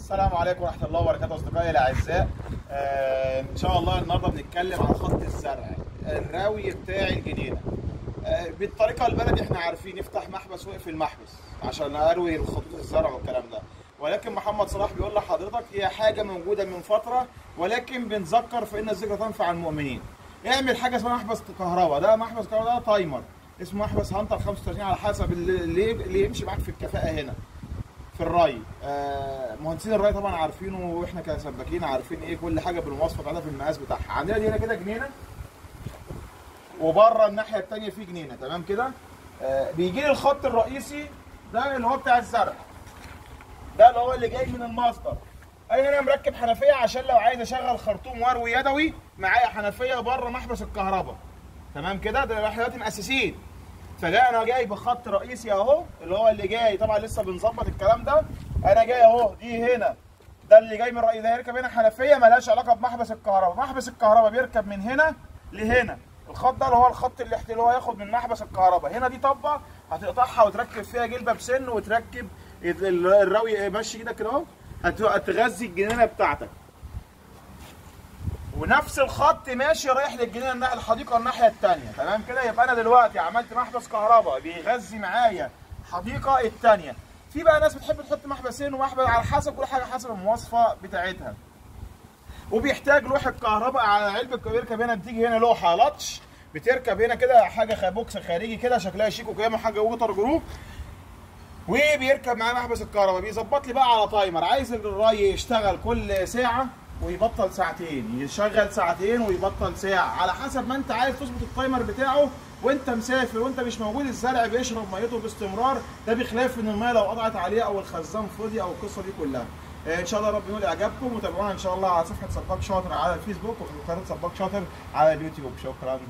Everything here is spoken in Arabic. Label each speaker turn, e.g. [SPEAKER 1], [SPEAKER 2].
[SPEAKER 1] السلام عليكم ورحمة الله وبركاته أصدقائي الأعزاء. آه إن شاء الله النهارده بنتكلم عن خط الزرع الراوي بتاع الجنينة. آه بالطريقة البلدي إحنا عارفين نفتح محبس واقفل المحبس عشان أروي خطوط الزرع والكلام ده. ولكن محمد صلاح بيقول لحضرتك هي حاجة موجودة من فترة ولكن بنذكر فإن الذكرى تنفع المؤمنين. اعمل حاجة اسمها محبس كهرباء. ده محبس كهرباء ده timer اسمه محبس هانتر 35 على حسب اللي, اللي يمشي معاك في الكفاءة هنا. في الري آه مهندسين الري طبعا عارفينه وإحنا كسباكين عارفين إيه كل حاجة بالمواصفة بتاعتها في المقاس بتاعها. عندنا دي هنا كده جنينة وبره الناحية الثانية في جنينة تمام كده؟ آه بيجي لي الخط الرئيسي ده اللي هو بتاع الزرع. ده اللي هو اللي جاي من الماستر. أنا هنا مركب حنفية عشان لو عايز أشغل خرطوم واروي يدوي معايا حنفية بره محبس الكهرباء. تمام كده؟ ده إحنا دلوقتي مؤسسين. فجاي أنا جاي بخط رئيسي أهو اللي هو اللي جاي طبعا لسه بنظبط الكلام ده. أنا جاي أهو دي هنا. ده اللي جاي من الرئيس ده هيركب هنا حنفية مالهاش علاقة بمحبس الكهرباء. محبس الكهرباء بيركب من هنا لهنا. الخط ده اللي هو الخط اللي هو ياخد من محبس الكهرباء. هنا دي طبه هتقطعها وتركب فيها جلبة بسن وتركب الراوي ماشي كده كده أهو. هتغذي الجنينة بتاعتك. ونفس الخط ماشي رايح للجنينة الناحية الحديقة الناحية الثانية تمام كده؟ يبقى أنا دلوقتي عملت محبس كهرباء بيغذي معايا الحديقه الثانية في بقى ناس بتحب تحط محبسين ومحبس على حسب كل حاجة حسب المواصفة بتاعتها. وبيحتاج لوحه كهرباء على علبة بيركب هنا بتيجي هنا لوحة latch بتركب هنا كده حاجة box خارجي كده شكلها شيك وكده حاجة waterproof وبيركب معاه محبس الكهرباء بيظبط لي بقى على timer عايز الري يشتغل كل ساعة؟ ويبطل ساعتين يشغل ساعتين ويبطل ساعة. على حسب ما انت عايز تظبط ال timer بتاعه وانت مسافر وانت مش موجود الزرع بيشرب ميته باستمرار. ده بخلاف ان المية لو قطعت عليه أو الخزان فاضي أو القصة دي كلها. إن شاء الله ربنا ينول اعجابكم وتابعونا إن شاء الله على صفحة سباك شاطر على الفيسبوك وفي قناه سباك شاطر على اليوتيوب. شكرا.